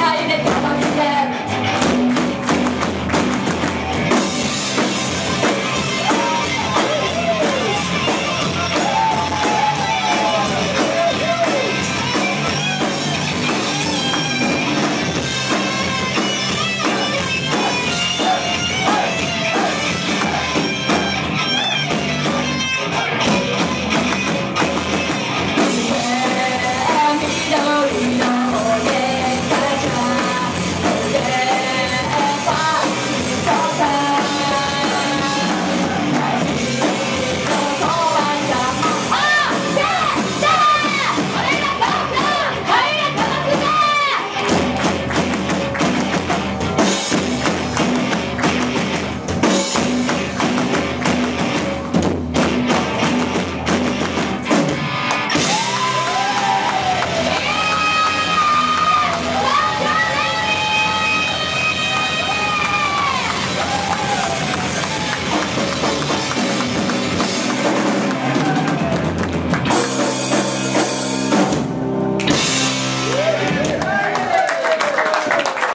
Kalbim akıter